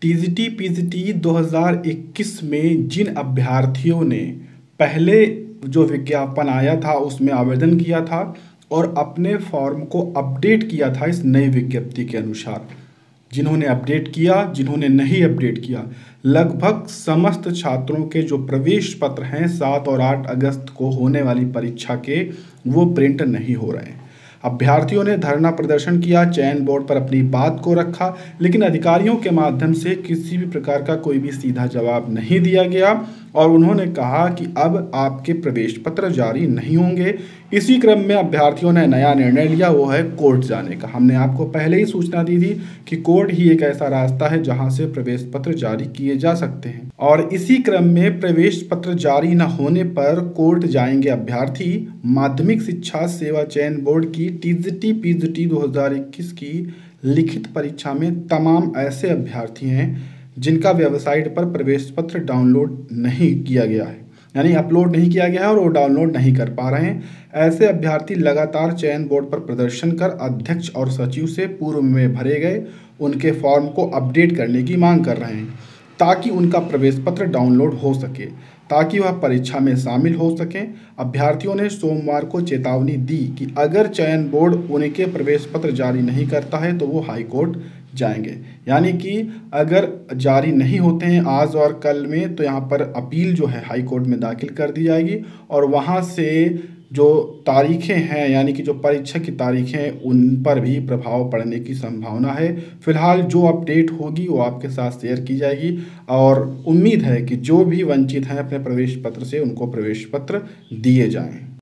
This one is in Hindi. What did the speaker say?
टीजीटी पीजीटी 2021 में जिन अभ्यर्थियों ने पहले जो विज्ञापन आया था, उसमें आवेदन किया था और अपने फॉर्म को अपडेट किया था इस नई विज्ञप्ति के अनुसार। जिन्होंने अपडेट किया, जिन्होंने नहीं अपडेट किया, लगभग समस्त छात्रों के जो प्रवेश पत्र हैं, सात और आठ अगस्त को होने वाली परीक्षा के, वो प्रिंट नहीं हो रहे हैं। अभ्यर्थियों ने धरना प्रदर्शन किया, चयन बोर्ड पर अपनी बात को रखा, लेकिन अधिकारियों के माध्यम से किसी भी प्रकार का कोई भी सीधा जवाब नहीं दिया गया। और उन्होंने कहा कि अब आपके प्रवेश पत्र जारी नहीं होंगे। इसी क्रम में अभ्यर्थियों ने नया निर्णय लिया, वो है कोर्ट जाने का। हमने आपको पहले ही सूचना दी थी कि कोर्ट ही एक ऐसा रास्ता है जहाँ से प्रवेश पत्र जारी किए जा सकते हैं। और इसी क्रम में प्रवेश पत्र जारी न होने पर कोर्ट जाएँगे अभ्यर्थी। माध्यमिक शिक्षा सेवा चयन बोर्ड की टीजीटी पीजीटी 2021 की लिखित परीक्षा में तमाम ऐसे अभ्यर्थी हैं जिनका वेबसाइट पर प्रवेश पत्र डाउनलोड नहीं किया गया है। यानी अपलोड नहीं किया गया है और वो डाउनलोड नहीं कर पा रहे हैं। ऐसे अभ्यर्थी लगातार चयन बोर्ड पर प्रदर्शन कर अध्यक्ष और सचिव से पूर्व में भरे गए उनके फॉर्म को अपडेट करने की मांग कर रहे हैं, ताकि उनका प्रवेश पत्र डाउनलोड हो सके, ताकि वह परीक्षा में शामिल हो सकें। अभ्यर्थियों ने सोमवार को चेतावनी दी कि अगर चयन बोर्ड उनके प्रवेश पत्र जारी नहीं करता है तो वो हाईकोर्ट जाएँगे। यानी कि अगर जारी नहीं होते हैं आज और कल में तो यहाँ पर अपील जो है हाई कोर्ट में दाखिल कर दी जाएगी और वहाँ से जो तारीखें हैं, यानी कि जो परीक्षा की तारीखें उन पर भी प्रभाव पड़ने की संभावना है। फ़िलहाल जो अपडेट होगी वो आपके साथ शेयर की जाएगी और उम्मीद है कि जो भी वंचित हैं अपने प्रवेश पत्र से, उनको प्रवेश पत्र दिए जाएँ।